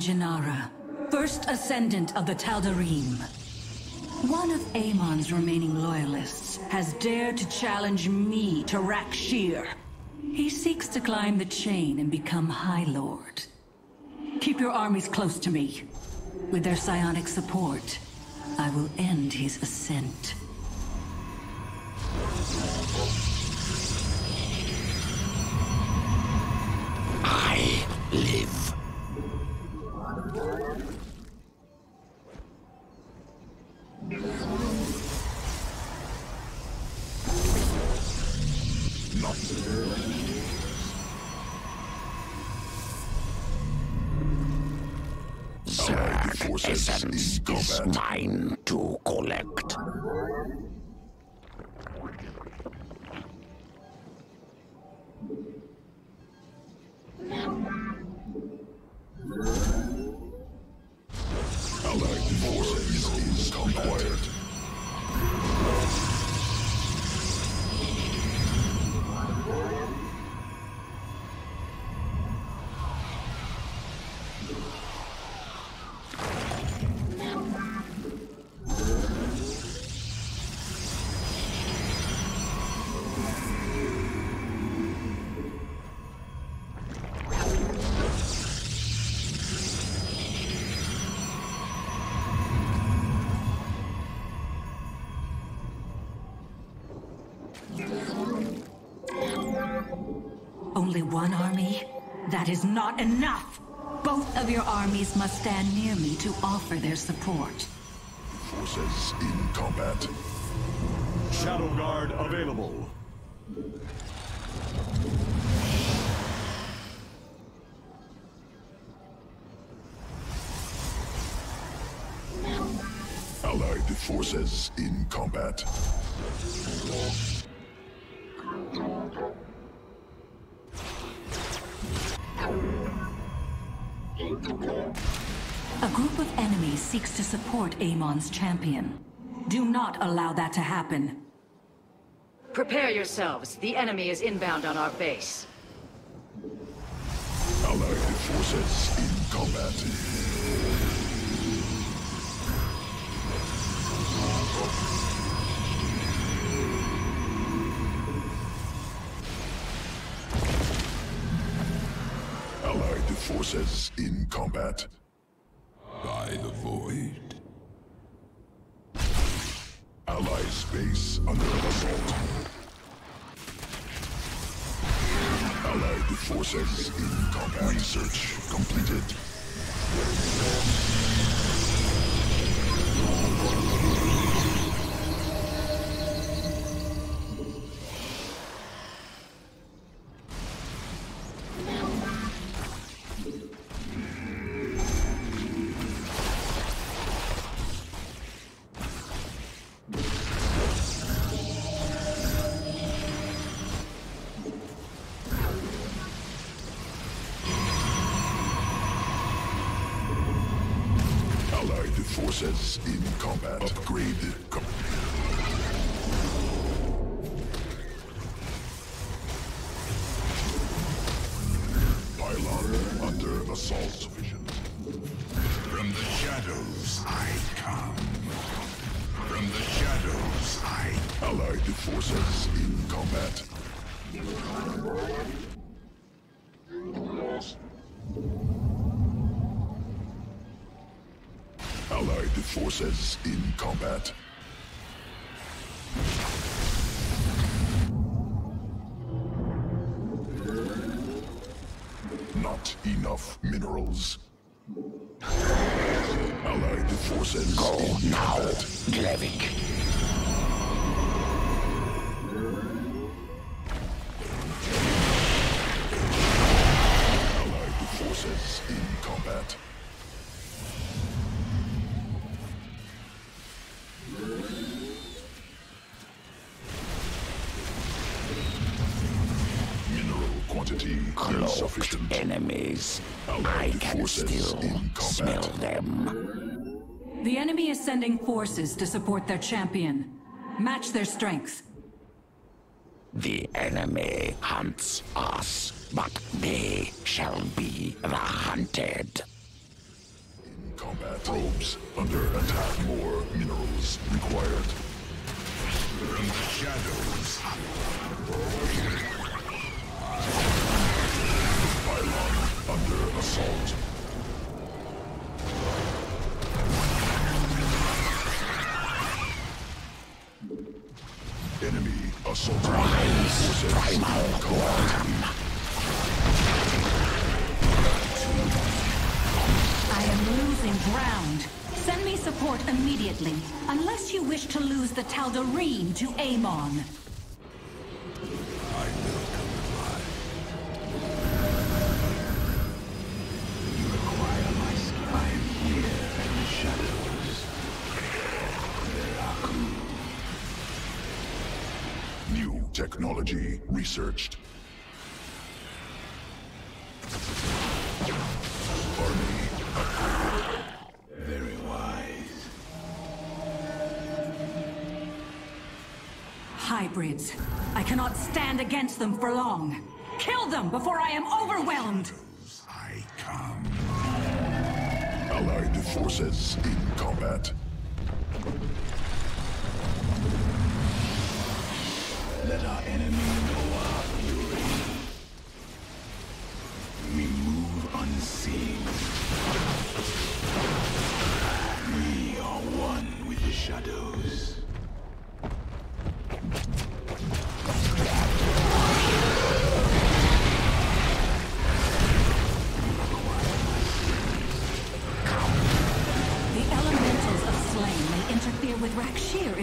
I first ascendant of the Tal'Darim. One of Amon's remaining loyalists has dared to challenge me to Rak'Shir. He seeks to climb the chain and become High Lord. Keep your armies close to me. With their psionic support, I will end his ascent. I live. Essence is mine to collect. Allied forces is. Only one army? That is not enough! Both of your armies must stand near me to offer their support. Forces in combat. Shadow Guard available. Allied forces in combat. A group of enemies seeks to support Amon's champion. Do not allow that to happen. Prepare yourselves. The enemy is inbound on our base. Allied forces in combat. Forces in combat. By the void. Allied space under assault. Allied forces in combat. Research completed. Allied forces in combat. Upgrade complete. Pylon under assault. From the shadows I come. From the shadows I Allied forces in combat. Forces in combat. Not enough minerals. Allied forces Go in now, combat. Glevik. Quantity Close Insufficient enemies. I can still smell them. The enemy is sending forces to support their champion. Match their strength. The enemy hunts us, but they shall be the hunted. Combat probes under attack. More minerals required. From the shadows, Forces in combat. I am losing ground. Send me support immediately, unless you wish to lose the Tal'Darim to Amon. Technology researched. Army very wise. Hybrids. I cannot stand against them for long. Kill them before I am overwhelmed! I come. allied forces in combat.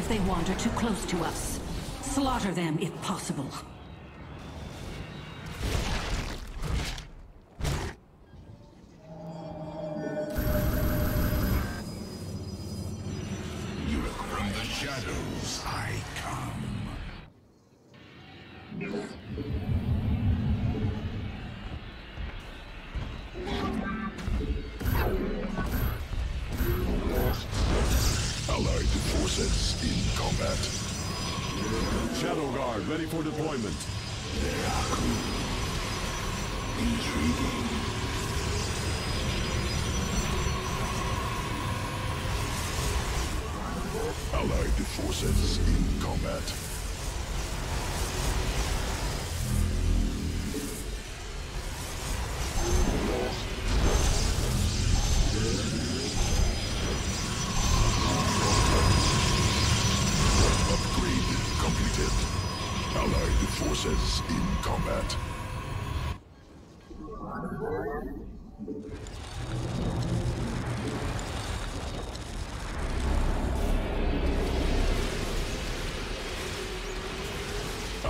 If they wander too close to us. Slaughter them if possible. From the shadows ready for deployment. Intriguing. Allied forces in combat.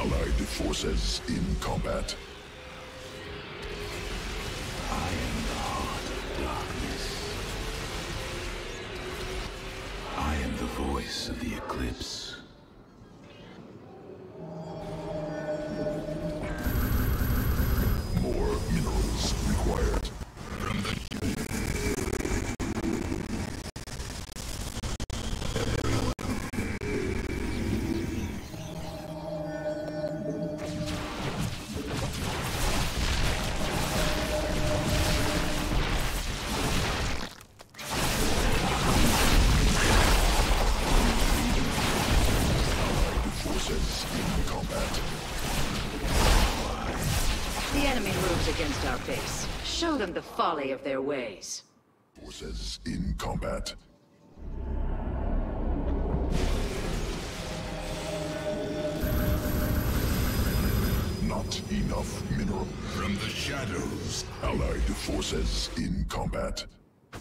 Allied forces in combat. I am the heart of darkness. I am the voice of the eclipse. Show them the folly of their ways. Forces in combat. Not enough mineral. from the shadows. Allied forces in combat. The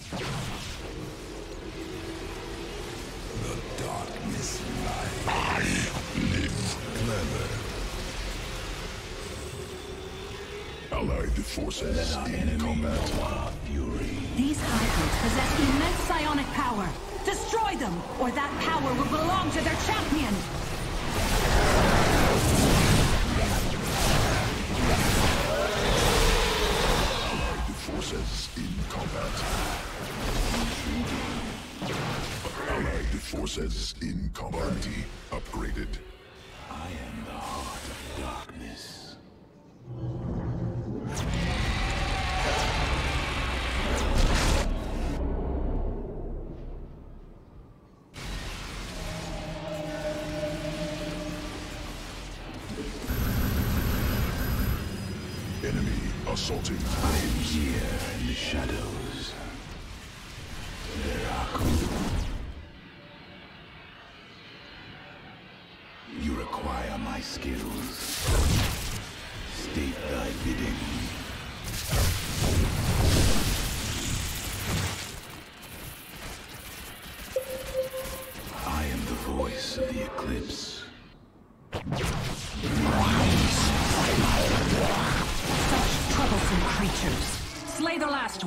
darkness lies. I live clever. Allied forces in combat. Fury. These hybrids possess immense psionic power. Destroy them, or that power will belong to their champion! Forces in combat. Allied forces in combat. upgraded. I am the heart of darkness. I am here in the shadows. Veraku. You require my skills. State thy bidding.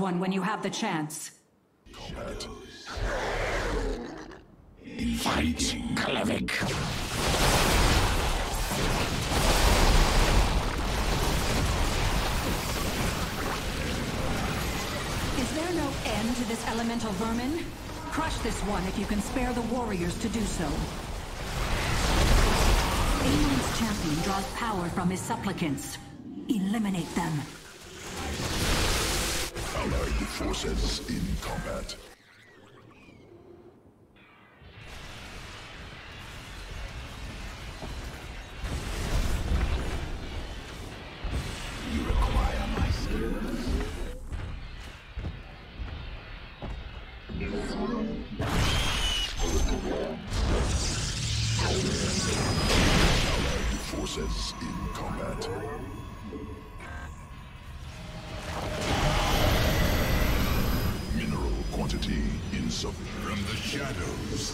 The one when you have the chance. Combat. Fight, Kalevik. Is there no end to this elemental vermin? Crush this one if you can spare the warriors to do so. Amon's champion draws power from his supplicants. Eliminate them. Allied forces in combat. The shadows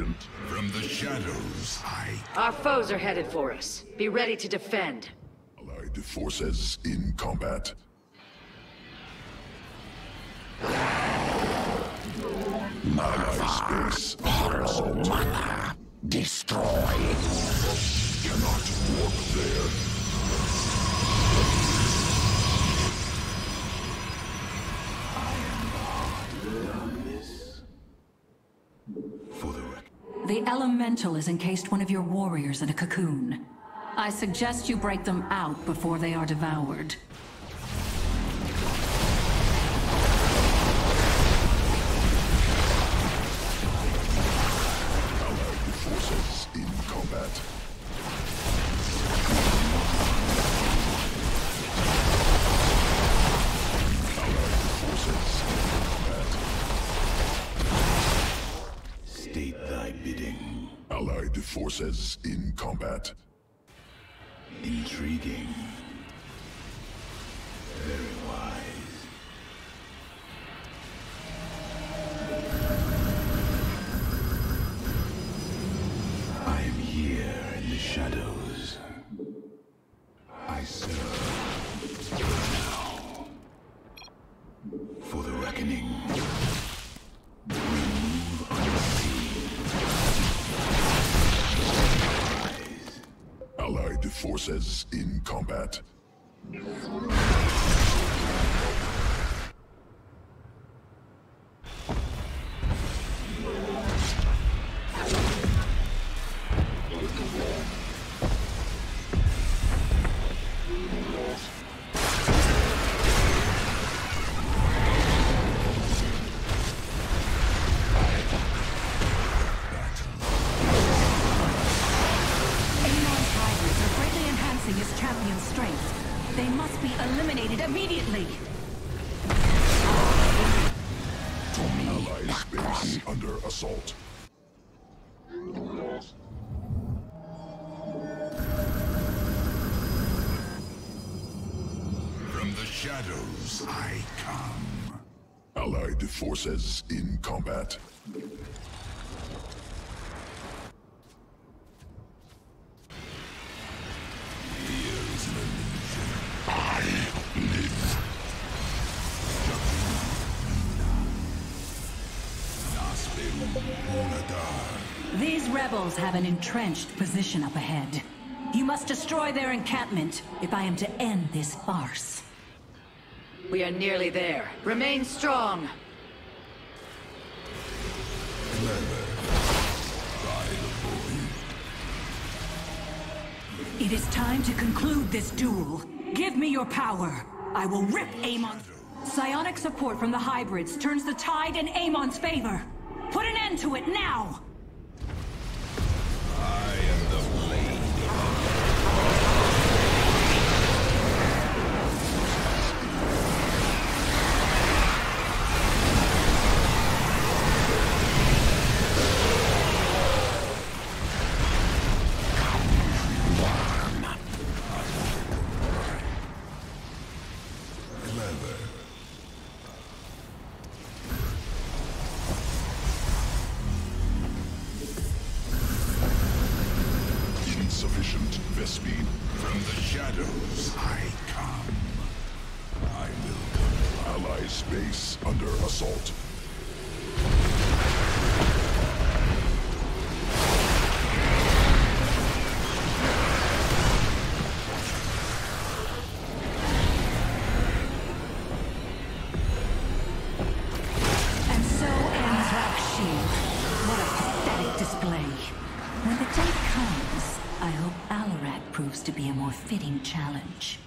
insufficient. From the shadows I Our foes are headed for us. Be ready to defend. Allied forces in combat. Allied space assault. Mana. Destroy. Cannot walk there. for the rec- The elemental has encased one of your warriors in a cocoon. I suggest you break them out before they are devoured. Forces in combat. Intriguing. Very wise. I am here in the shadows. I serve forces in combat. Allied forces in combat. These rebels have an entrenched position up ahead. You must destroy their encampment if I am to end this farce. We are nearly there. Remain strong. It is time to conclude this duel. Give me your power. I will rip Amon. Psionic support from the hybrids turns the tide in Amon's favor. Put an end to it now! To be a more fitting challenge.